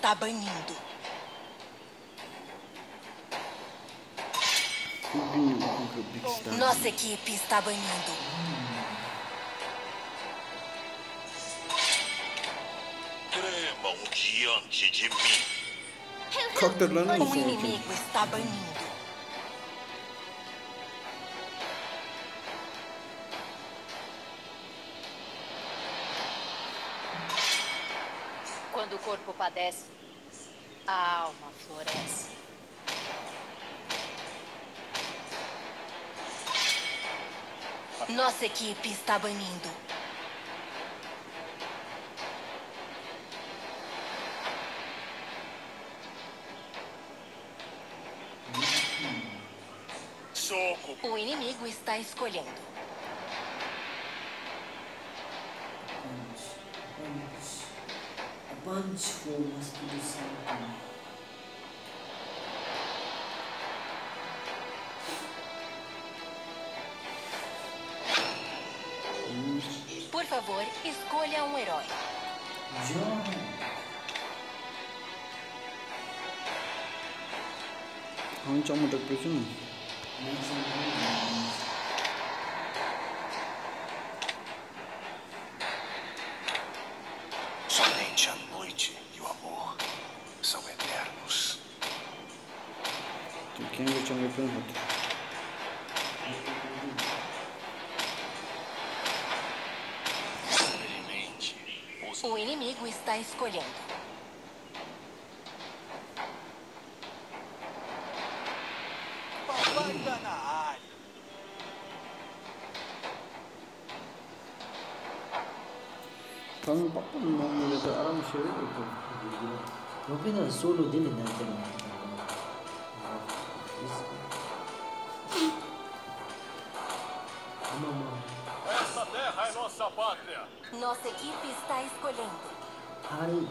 Está banindo. Nossa equipe está banindo. Tremam diante de mim. Um inimigo está banindo. Padece, a alma floresce. Nossa equipe está banindo. Soco. O inimigo está escolhendo. transformas tudo santo. Por favor, escolha um herói. John. Onde já mudou por aqui não? 개인 결정 몇 편을 못해. Experimente. Os O inimigo está escolhendo. papai tá na área. 방금 빡빡 먹는 애들 아람 쉬어야 여기는 솔로 딜이 날 때는 Pátria. Nossa equipe está escolhendo. Parit.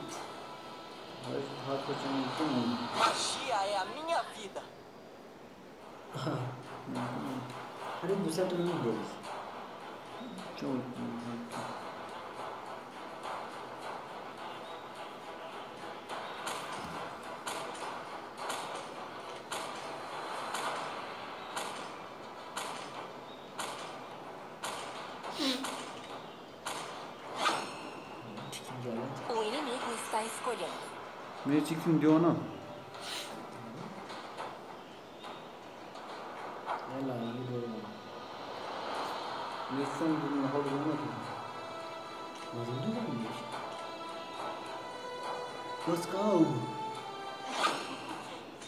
Magia é a minha vida. Parit do céu também não şimdi onu. Gel abi gidelim. Da mı? Let's go.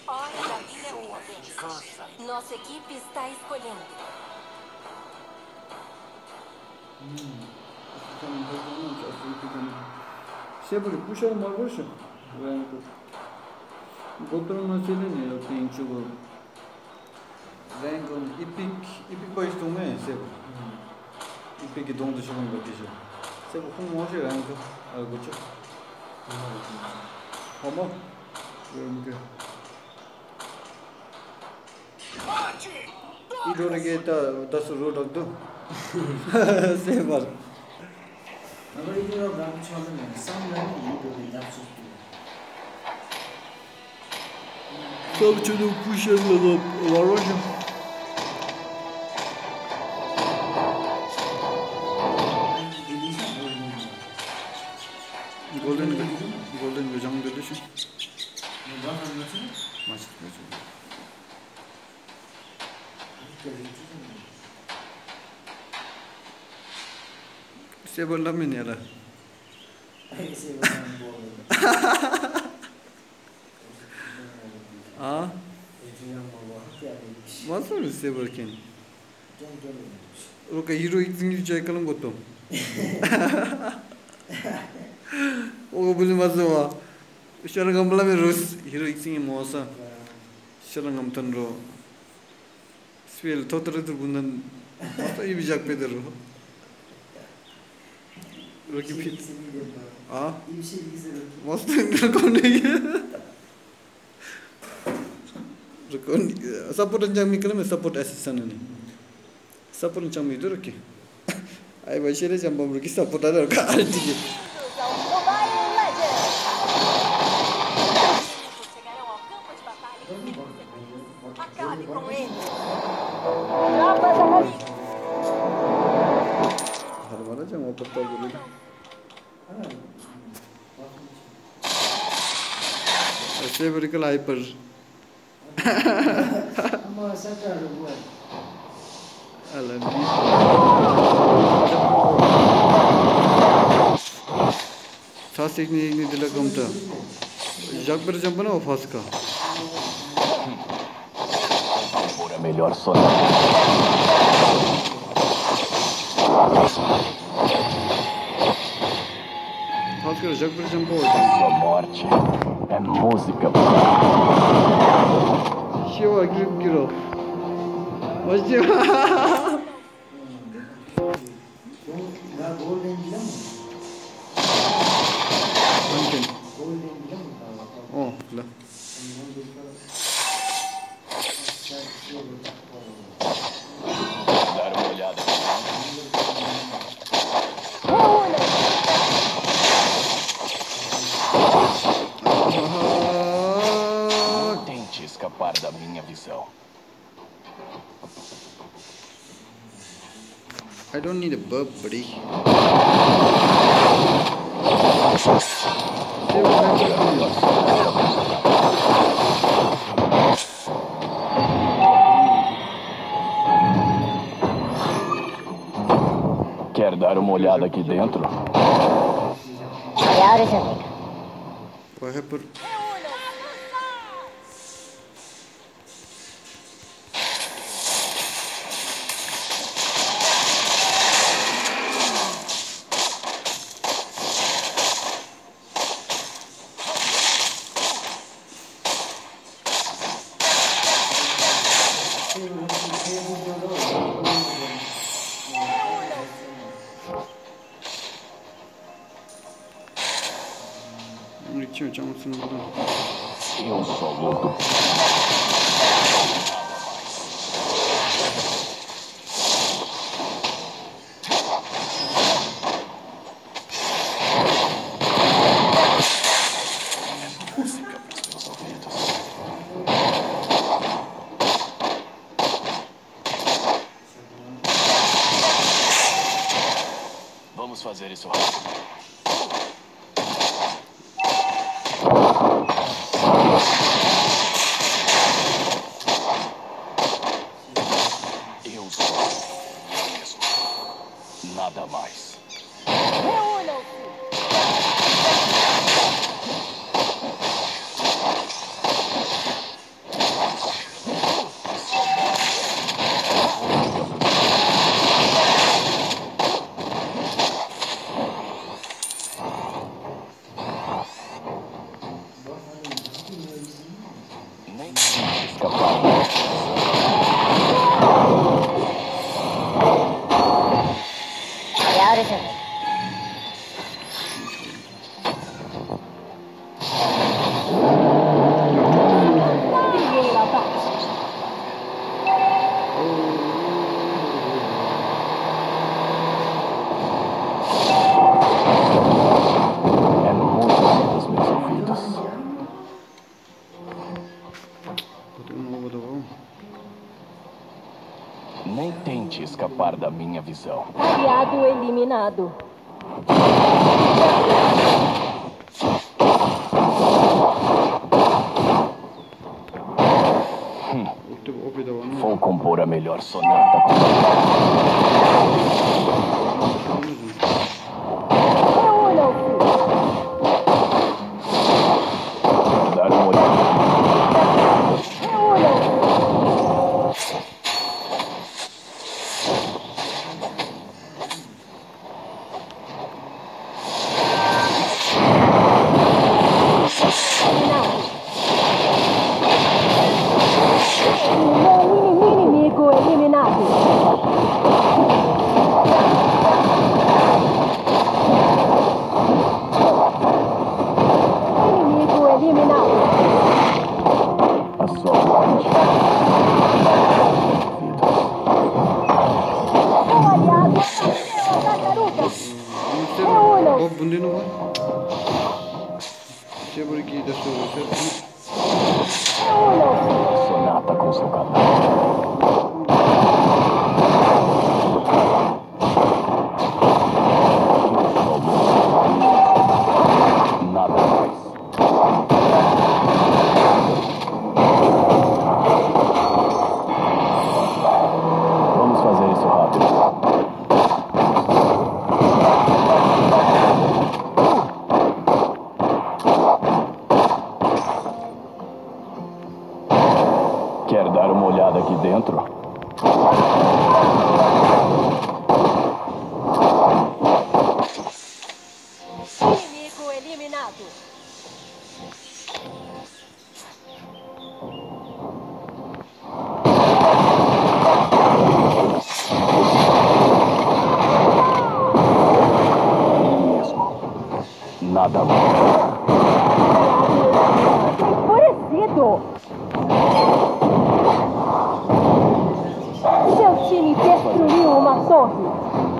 Olha. É Nossa equipe está escolhendo. Hum. Şey bu, bu şey normal bu şey. Bu yani. 부셔 먹으셔. 왜 그? 보통은 세는 이렇게 인쪽으로 랭은 이픽 이픽 바이스 동네 세부. 이픽이 동도 시간 거기죠. 세부 홍모시 랭그 알고 죠 어머. 이렇게 이로르게 다 다스 로덕도 세발. 아무리 이거 람 처음에 쌈라면 이거 Tam çocuk kuş yakaladım. Var hocam. Golden Gö Golden Göcam kardeşim. Maç tutmaya çalışıyorum. İşte böyle mi ne してぼるけん。ろかいろいつぎちゃいかんこと。おぶりまずは、しゃらがんぶらめるす、いろいつぎもさ、しゃらがんたんろ。スペルとたるとぶんなん、また指じゃくぺでろ。Rakip. Aa. İyi bir şey izle rakip. Master'ın konuyu support ancam mi kalam support assistant ani support ancam mi dur ki ay başarı ancam bamur ki support ada ka arti ki Harmana can o topta gülüyor. Cerebral hyper ama satarım ben. छाछ एक नहीं एक नहीं दिला कम था जग melhor sonhar. Só que eu jogo por exemplo morte. музыка. Чего, Гирл? Вот здесь. aqui dentro. Eu sou soludo. Senado. Time destruiu uma torre.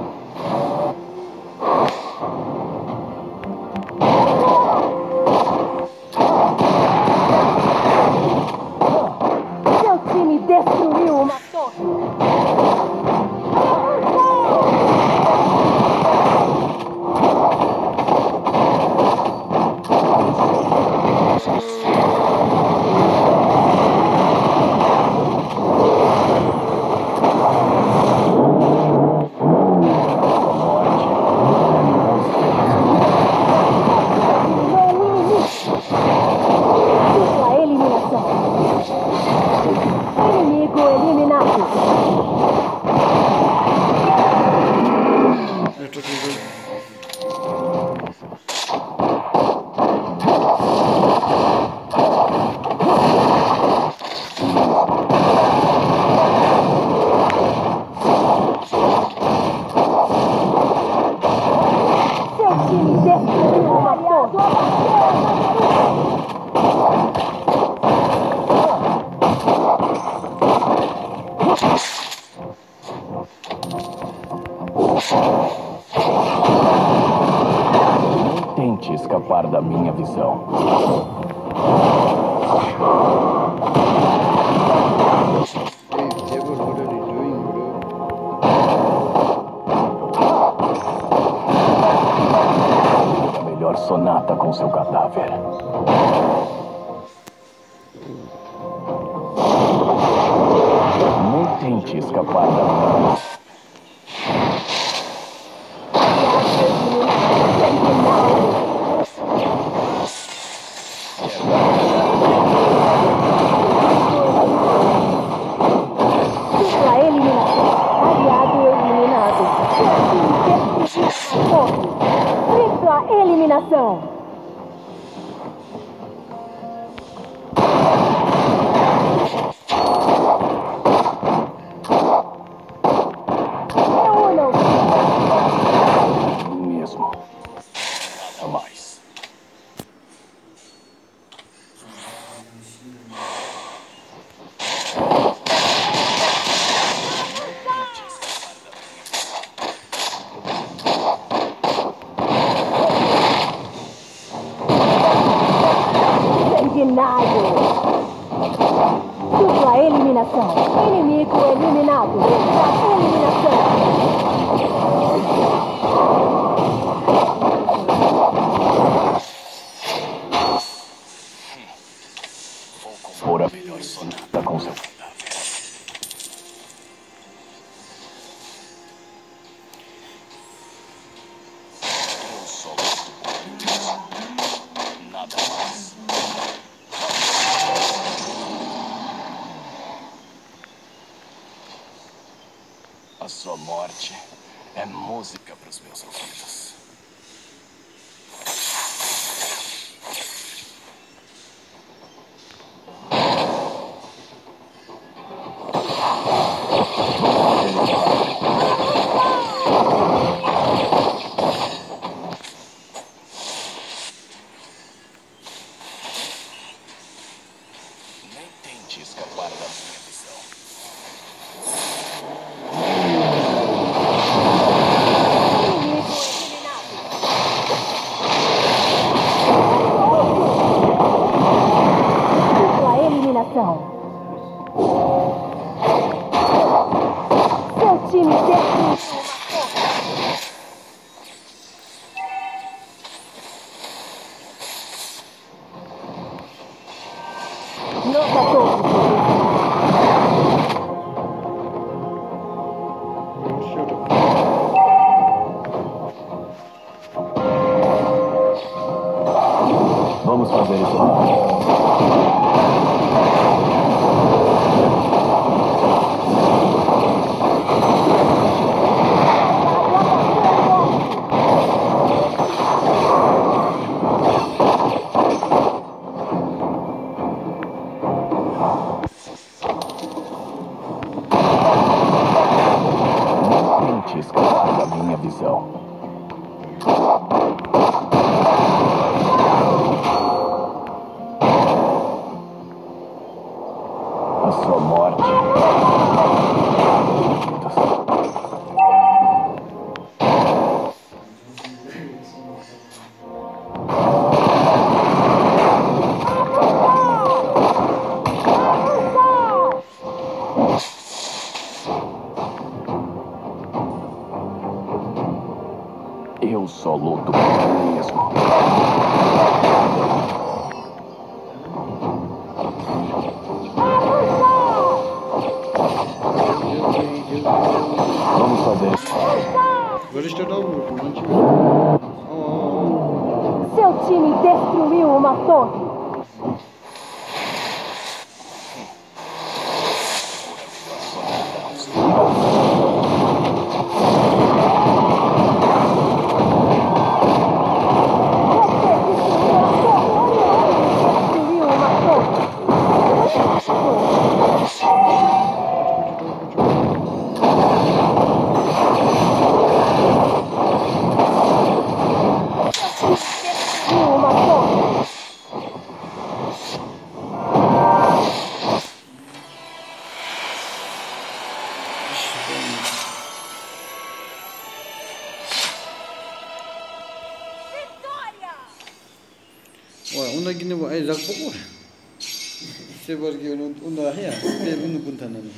und unterher, der Unug unternehmen.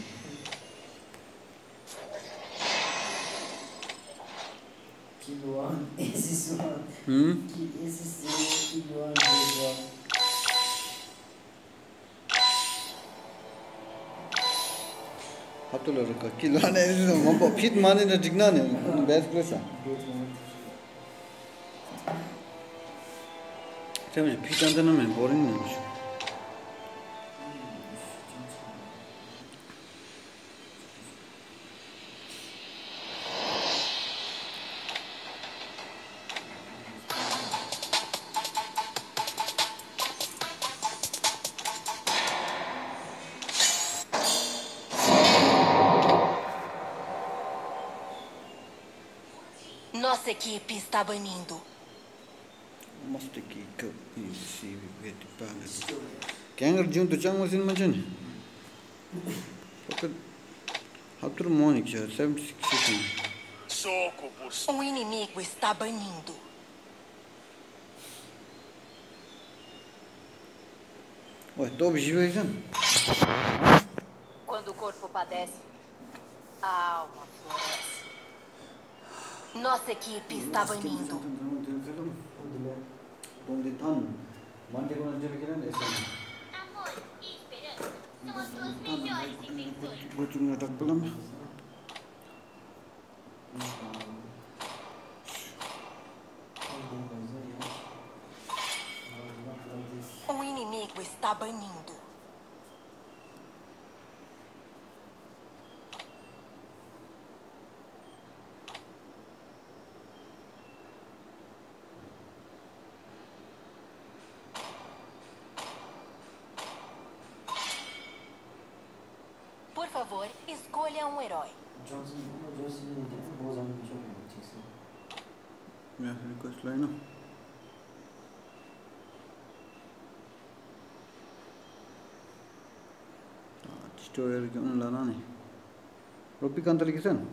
Kiloan, es ist so. Hm? Es ist so, Kiloan, Kiloan. Hatırlar o kadar. Kiloan, es ist so. Man braucht viel Mann in der Dignane. Wer ist größer? Tabii, bir tane denemeyin. Boring neymiş? está banindo. Mostra aqui que eu recebi o Must kick up in sea with pan. Kangar Jun to imagina. was in Majan. já sabe morning, 76 seconds. Socobus. Um inimigo está banindo. Ué, tô objetivizando. Quando o corpo padece, a alma floresce. Nossa equipe está banindo. Amor e esperança são as duas melhores invenções. ele é um herói. Yeah, request line up. tutorial ke unlanani. Robi kantal kisan?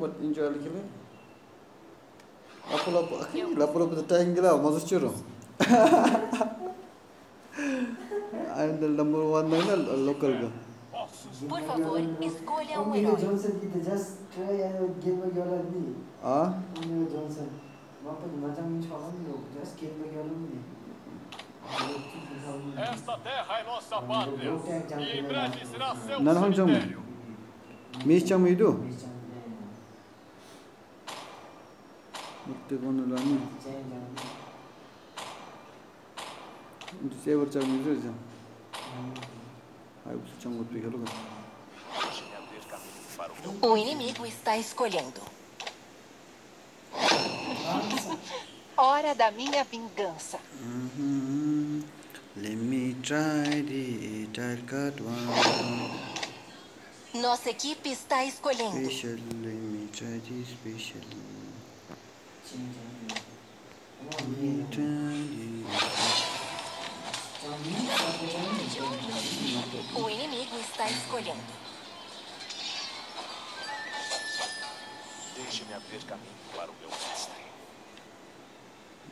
No problem but enjoy खेले लापो लापो लापो लापो त टाइम गेला मजा चुरो I am the number one होइन लोकल को Por favor, escolha um उनीहरू herói. जोन्सन कि त जस्ट ट्राई गेममा गेला नि आ उनीहरू जोन्सन म पनि मजा पनि छ नि यो जस्ट गेममा गेला नि Esta terra é nossa pátria. E em breve será seu Não, não, não. cemitério. Miss चाहिँ इदु मुक्ति गर्नु लानु सेवर चाहिँ मिस रहेछ आइपुग्छ चङ्गो पिखेलो Deixe-me abrir caminho para o meu O inimigo está escolhendo. Hora da minha vingança. Let me try the tile cut one Nossa equipe está escolhendo. special. Let me try the special. O inimigo está escolhendo. Deixe-me abrir caminho para o meu mestre.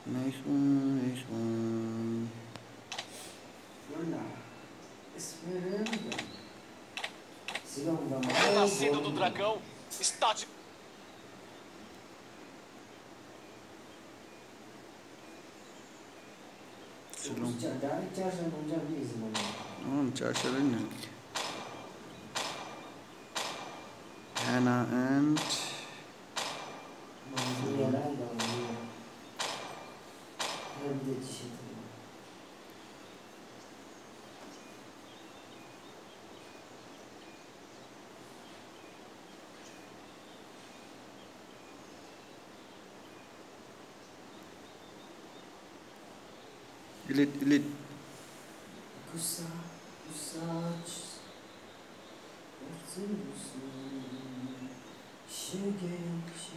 Mais um, mais um. Esperando. Se não, não. O nascido do dragão está de Çarşamba. Direkt. Tamam çarşamba yönelik. Hannah and... Manzura. Manzura. Hem de çeşit.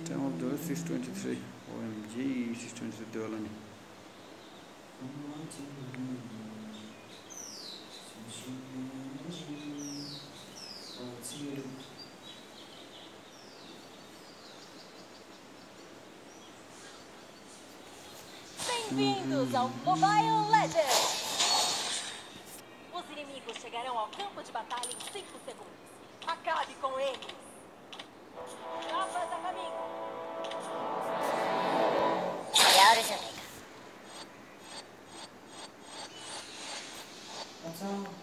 Time of the 623 OMG 623 Thank you. Bem-vindos ao Mobile Legends! Os inimigos chegarão ao campo de batalha em 5 segundos. Acabe com eles! Tropas é a caminho! Melhores amigos. Então...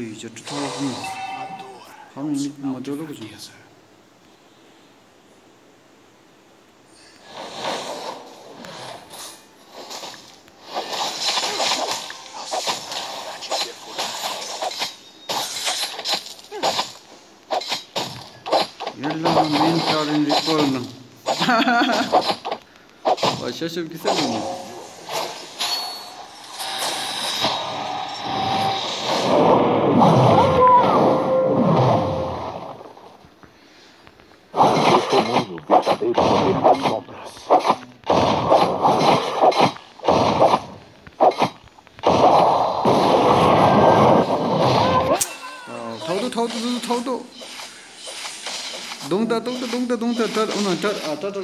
Ой, я что-то не Хам не модель уже. Yalla min tarin rikolna. Başa şöp güzel?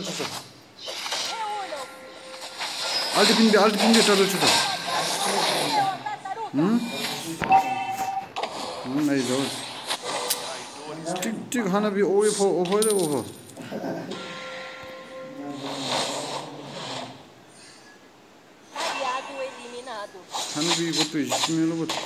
주소. 알드 빈대, 알드 빈대 자를 주소. 응? 응, 아이, 저. 틱, 틱, 하나 비, 오이퍼, 오퍼야, 오퍼. 하나 비, 이것도 있으면 로봇. 뭐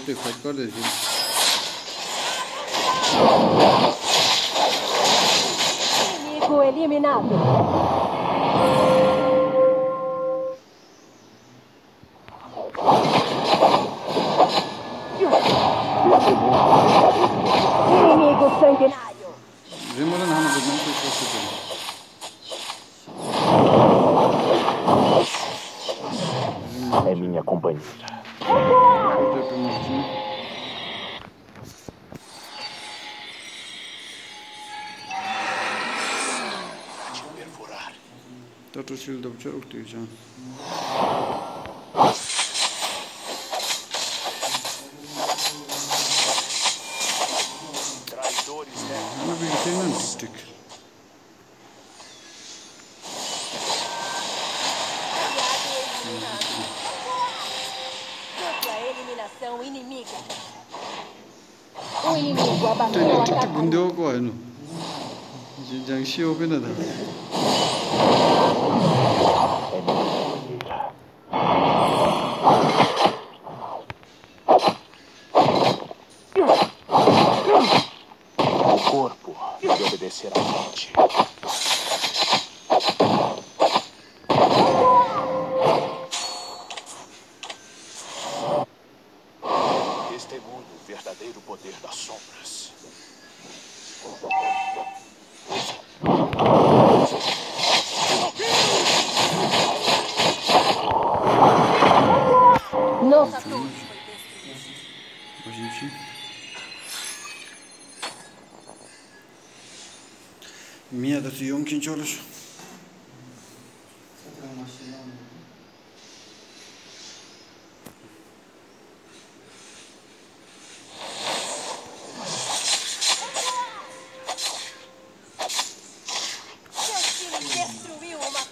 artefato coletivo. Inimigo eliminado. chok tu chan Traidores, né? Não vi que tem nada, Stick. eliminação inimiga. Um inimigo abandonou o ataque. Tem que ter bundeogo aí, não. Jinjang Shio Benada. 20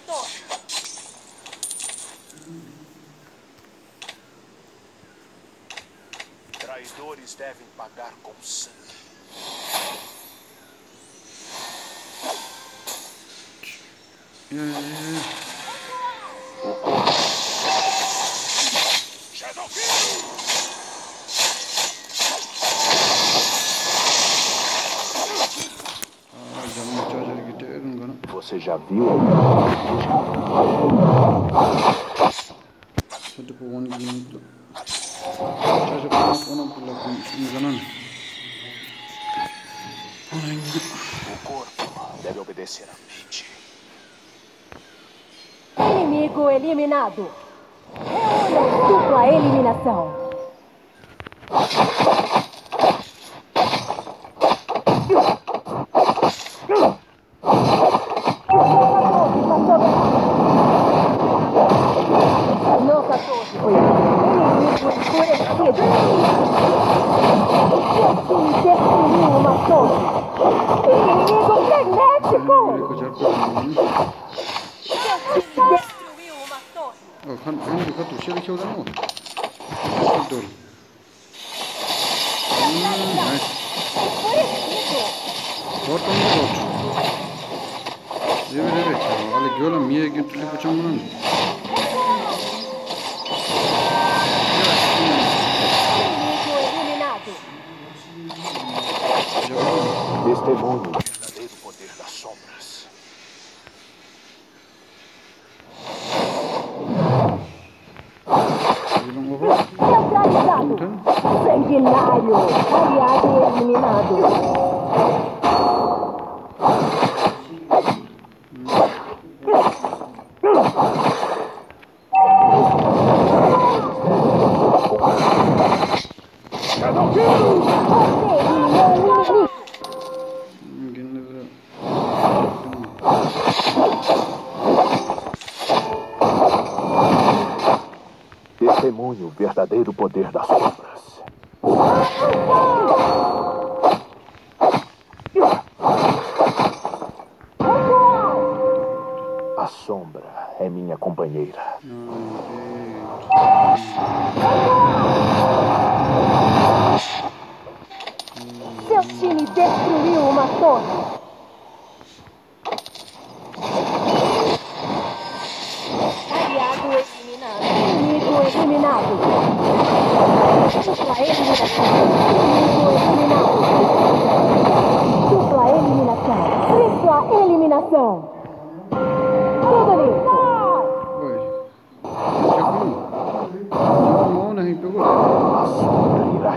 torre. Traidores devem pagar com sangue. Você já já viu 走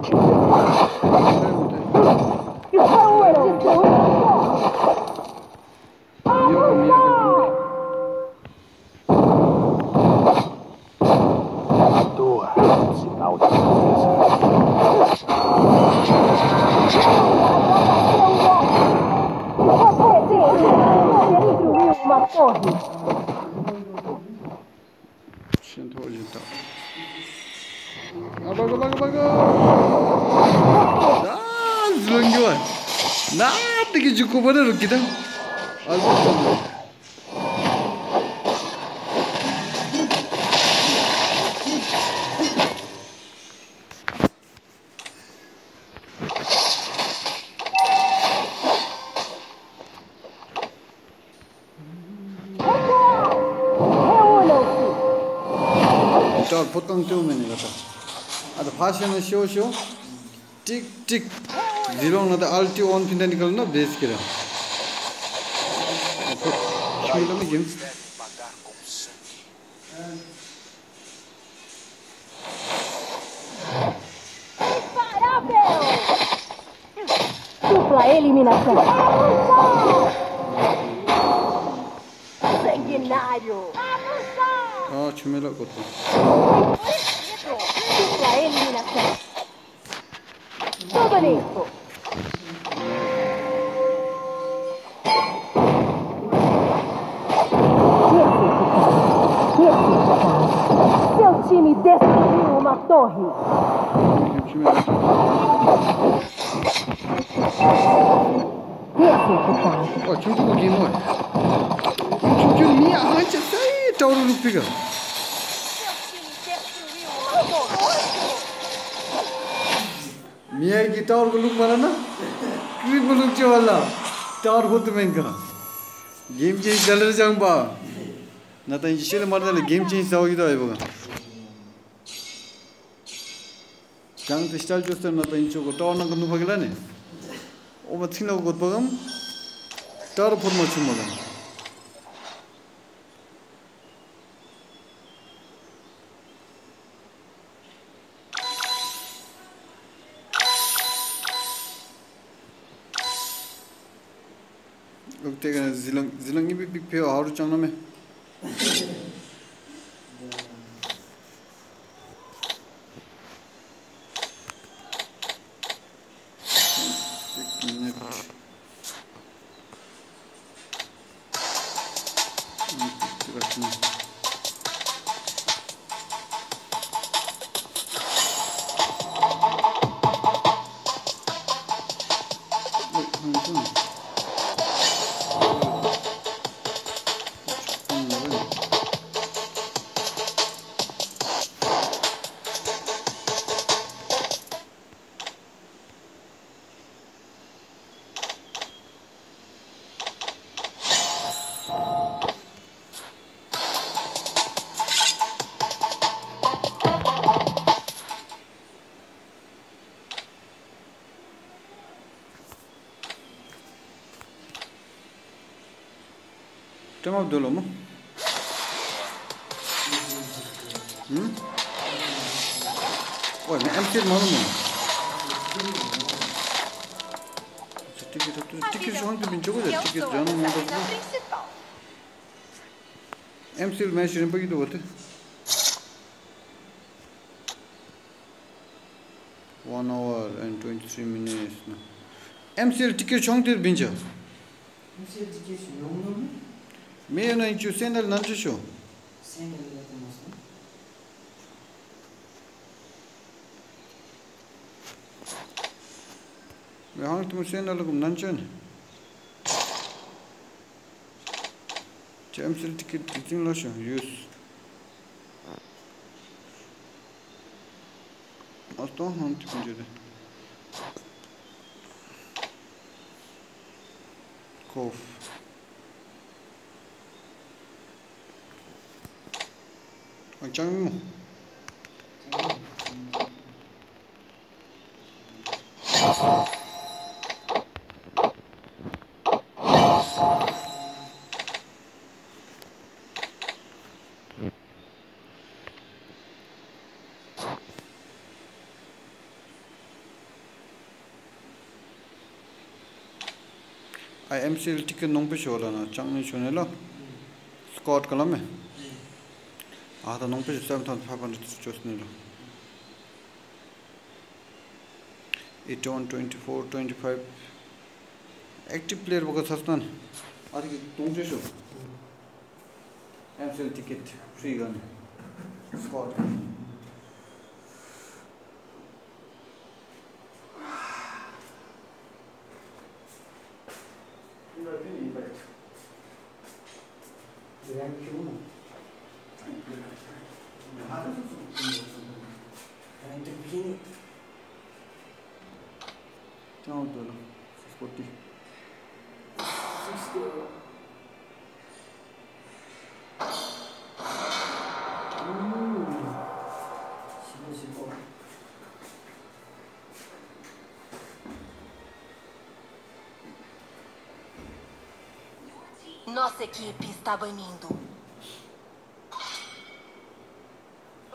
Yeah. Zero न त अल्टी on pin निकल्न बेस के छिमेलो 어 중국 고기 뭐 중국 미야 아 진짜 이 떠오르는 루피가 미야 기 떠오르고 룩 말하나 그리고 룩 좋아라 떠오르고 뜨면가 게임 체인지 잘르 장봐 나타 이제 실을 말하다 게임 체인지 싸우기도 해 보가 장도 시작 줬어 나타 이쪽으로 떠오르는 거 누가 길라네 오마 튕나고 곧 보금 Dar formazione. Yok tekrar zilan zilan gibi bir piyo haruç anlamı. Ciao dolo mu? Hmm? Oy, ne emtir malum mu? Tiki tiki tiki şu an gibi çok güzel tiki canım oldu. Emsil meşrin bu gidiyor batı. One hour and twenty three minutes. Emsil tiki çok değil bince. Emsil tiki şu yoğun mu? Mē nā yīchū sēndār nān chū shū? Sēndār nān chū shū. Mē hāng tū mū sēndār lā kum nān chū nā? Chēm sīl tīkī tīchīng lā shū, yūs. Ās tō hāng tī kūñ chū dā. Kof. 장모 I am still taking non-pishol and a chunk is on a lot. Scott Columbia. 아, 나 농패 13부터 5번째 좋습니다. It on 24, 25. Active player 보고 샀던. 아직 동주쇼. 엠셀 티켓 프리건 스쿼드. 이거 좀 이거. 그냥 기분. Şimdi o. Nossa equipe está banindo.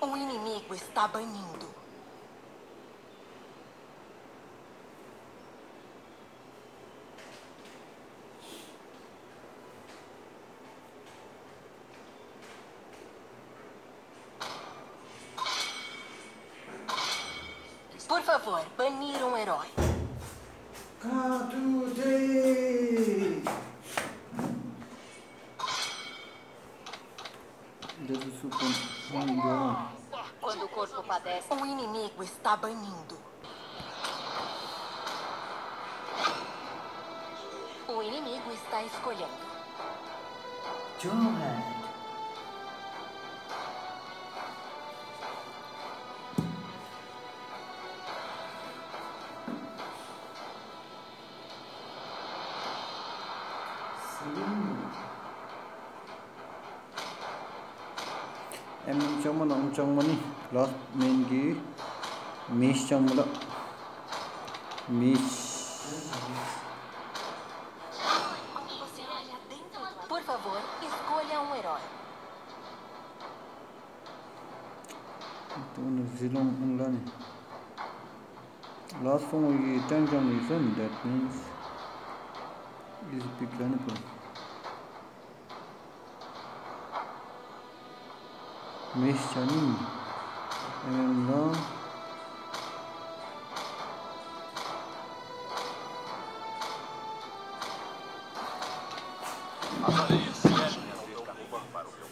O inimigo está banindo. changmani last main gi mesh changmala mesh Por favor, escolha um herói. Então, vilão um lá. Last form we ten jump is that means is big lane. neste anime. Não.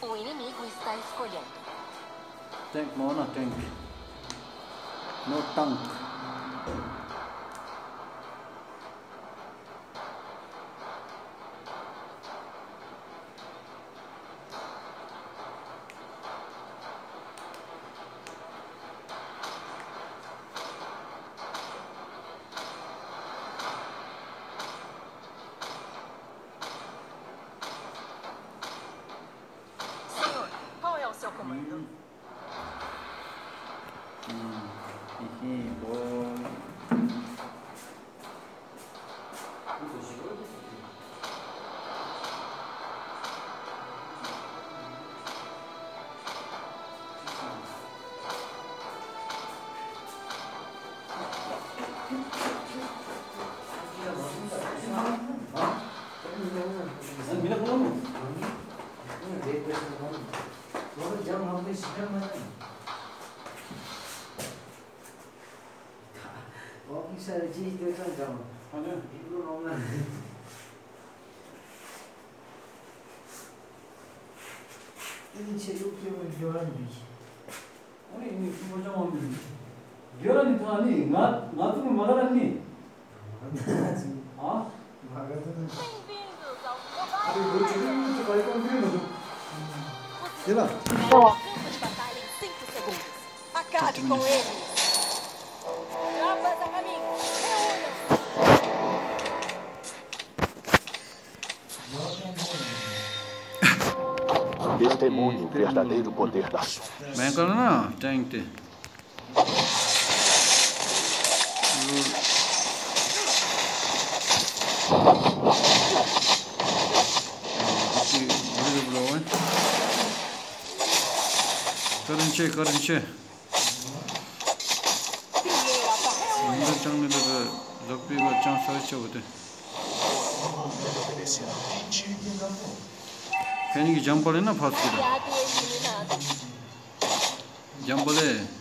O inimigo está escolhendo. tem mona tem No tank. 교환이죠. 아니, 뭐좀 교환이 더하니, 나, 나두는 말하니. 아? 말하는. 아니, 뭐 지금 이렇게 많이 건드리는 Sei lá. Boa. de batalha em 5 segundos. Acabe com ele. testemunho o verdadeiro poder da sombra. Bem, não, tem que ter. Karınçe, karınçe. Unde ceamle de pe loc pe ceam să ce uite. Obedecerá a mente. 괜히 잠벌이나 파스키다 Aliado eliminado. 잠벌에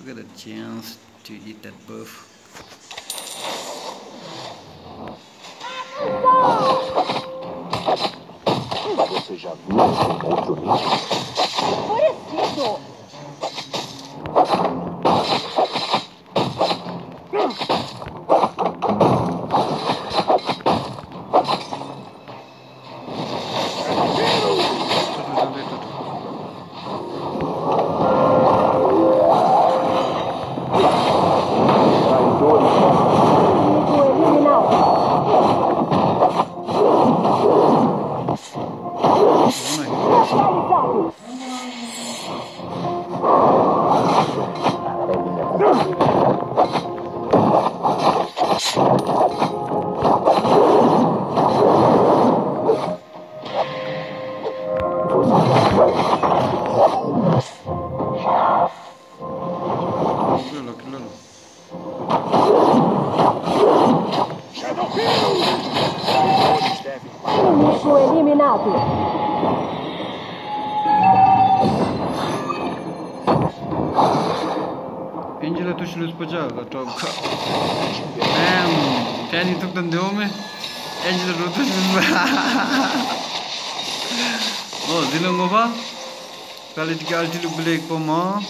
look at the chance to eat that buff. Kali dikalti lu beli koma.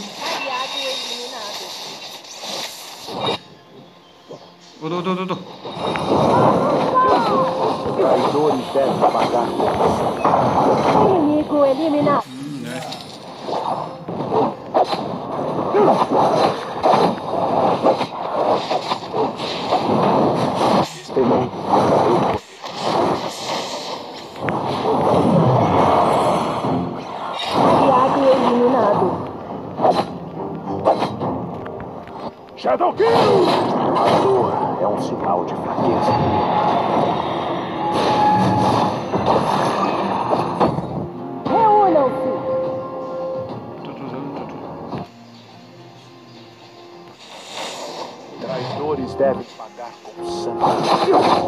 Shadow Kill! A dor é um sinal de fraqueza. É, Reúnam-se! Traidores devem pagar com sangue.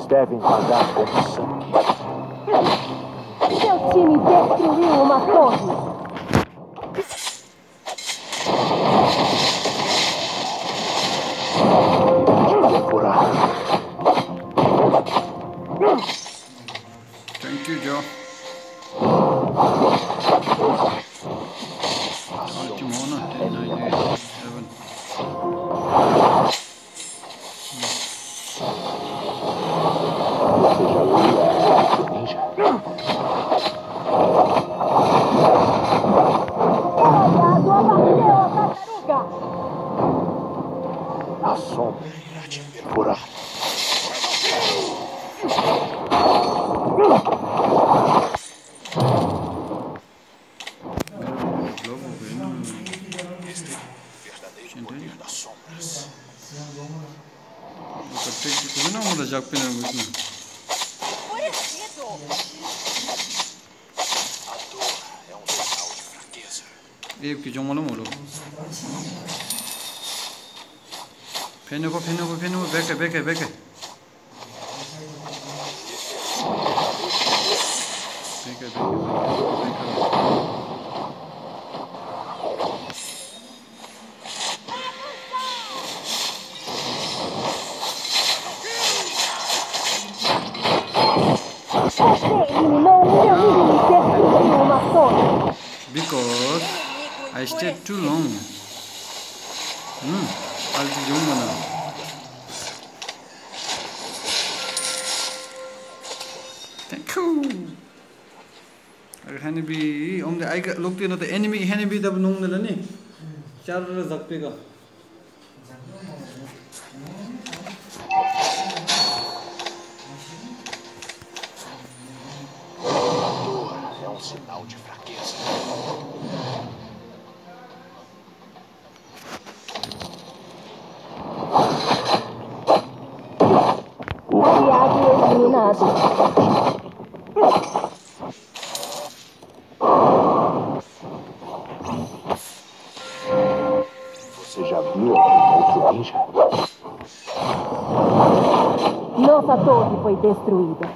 staffing contractor. Becker, Becker, Becker. rizq no to enemy enemy da nong na ni char rizq pe Nossa torre foi destruída.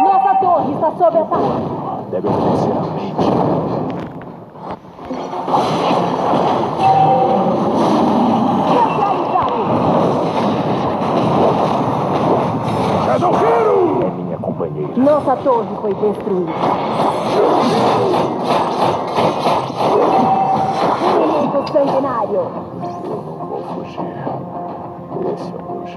Nossa torre está sob ataque. Deve obedecer à mente. Hero! É minha companheira. Nossa torre foi destruída. 我跟金大，我，不是，我想要什？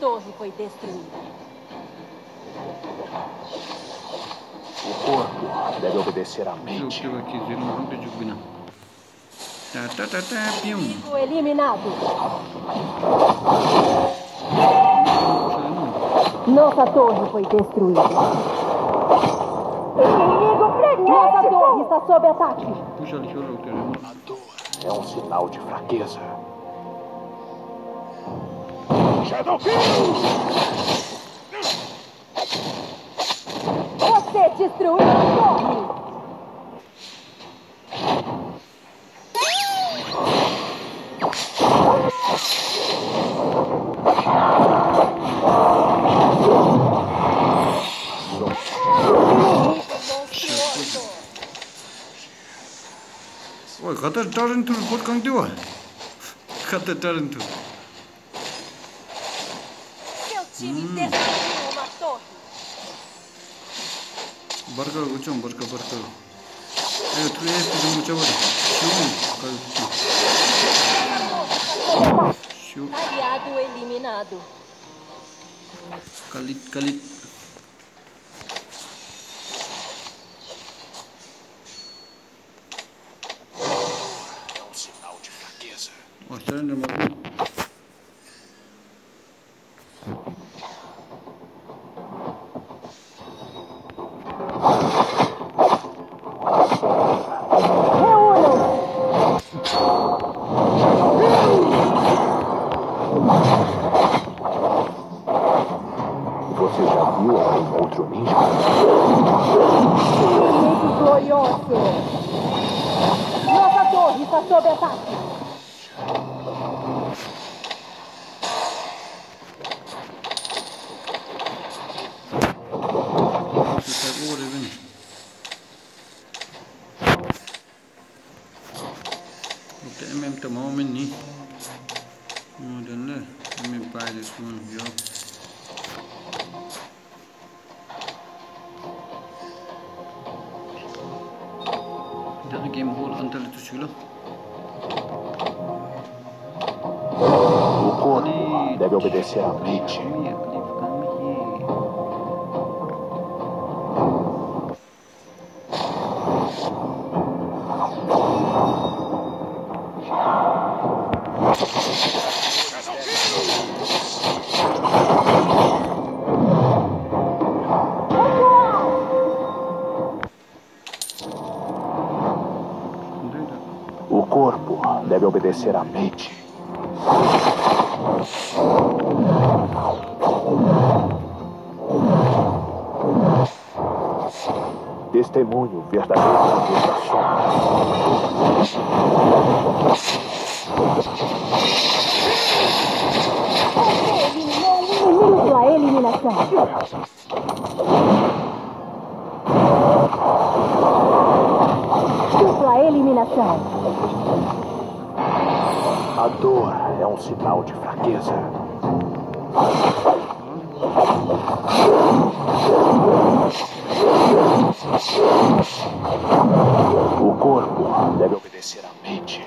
torre foi destruída. O corpo deve obedecer à mente. Não, aqui, não rompe de guna. Tá, tá, tá, tá, pium. Inimigo eliminado. Nossa torre foi destruída. Inimigo frenético! Nossa torre está sob ataque. Puxa, deixa eu ver o que é. É um sinal de fraqueza. Shadow Kills! Você destruiu a torre! Ой, когда жарен тут, вот как дела. Когда жарен тут. time hum. destruiu uma torre. Barca, barca, barca. É, deve obedecer à mente. Testemunho verdadeiro sinal de fraqueza. O corpo deve obedecer à mente.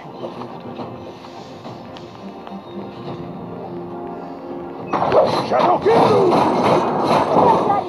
Já não quero!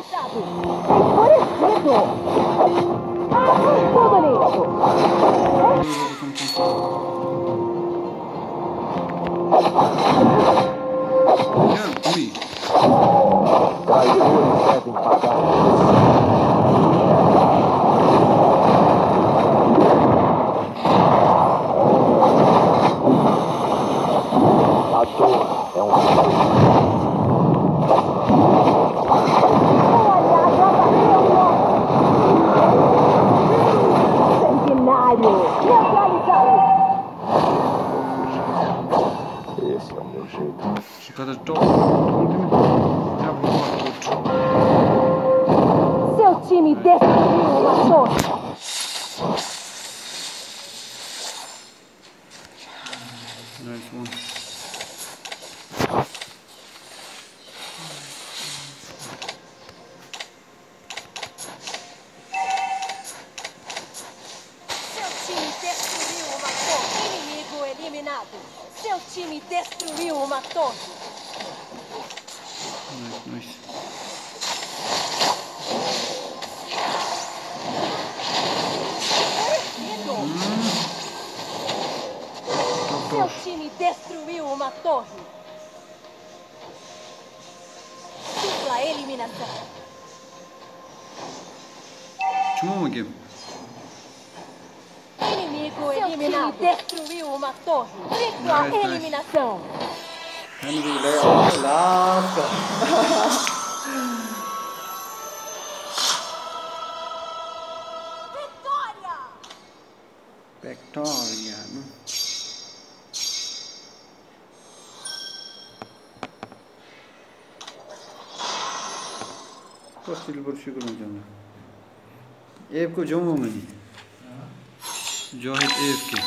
しみです。शुक्र मचाना एप को जो मोमनी जोहद एप के।